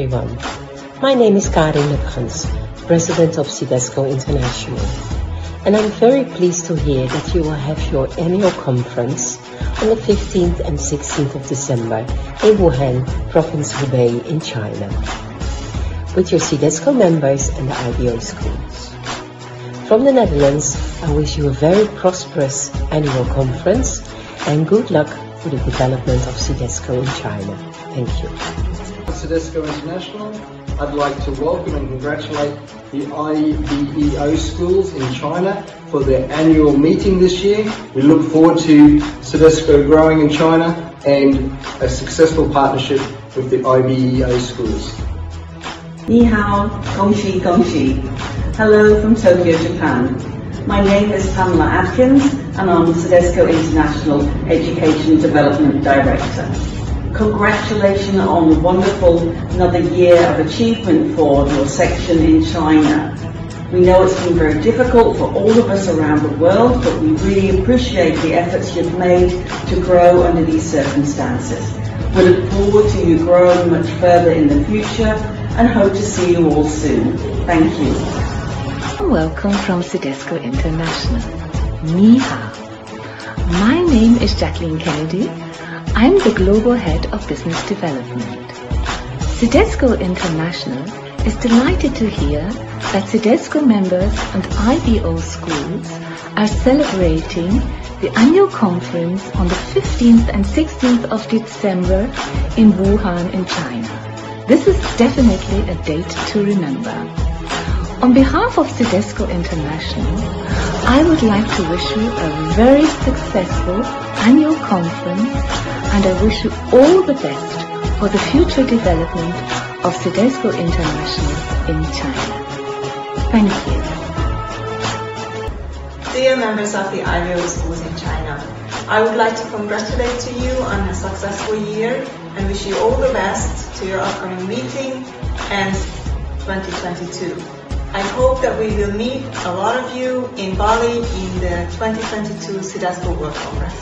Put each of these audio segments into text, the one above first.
everyone. My name is Karin Lebrans, President of CIDESCO International, and I'm very pleased to hear that you will have your annual conference on the 15th and 16th of December in Wuhan, Province Hubei in China, with your CIDESCO members and the IBEO schools. From the Netherlands, I wish you a very prosperous annual conference and good luck for the development of CIDESCO in China. Thank you. CIDESCO International, I'd like to welcome and congratulate the IBEO schools in China for their annual meeting this year. We look forward to CIDESCO growing in China and a successful partnership with the IBEO schools. Ni hao, gongxi, gongxi. Hello from Tokyo, Japan. My name is Pamela Atkins and I'm CIDESCO International Education Development Director. Congratulations on a wonderful another year of achievement for your section in China. We know it's been very difficult for all of us around the world, but we really appreciate the efforts you've made to grow under these circumstances. We look forward to you growing much further in the future and hope to see you all soon. Thank you. Welcome from CIDESCO International. Ni hao. My name is Jacqueline Kennedy. I'm the Global Head of Business Development. CIDESCO International is delighted to hear that CIDESCO members and IBEO schools are celebrating the annual conference on the 15th and 16th of December in Wuhan in China. This is definitely a date to remember. On behalf of CIDESCO International, I would like to wish you a very successful annual conference and I wish you all the best for the future development of CIDESCO International in China. Thank you. Dear members of the IBEO schools in China, I would like to congratulate to you on a successful year and wish you all the best to your upcoming meeting and 2022. I hope that we will meet a lot of you in Bali in the 2022 CIDESCO World Congress.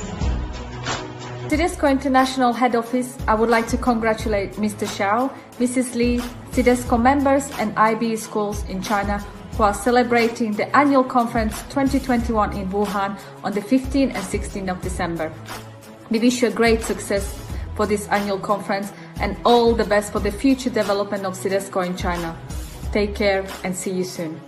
CIDESCO International Head Office, I would like to congratulate Mr. Xiao, Mrs. Li, CIDESCO members and IB schools in China who are celebrating the annual conference 2021 in Wuhan on the 15th and 16th of December. We wish you a great success for this annual conference and all the best for the future development of CIDESCO in China. Take care and see you soon.